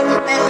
you.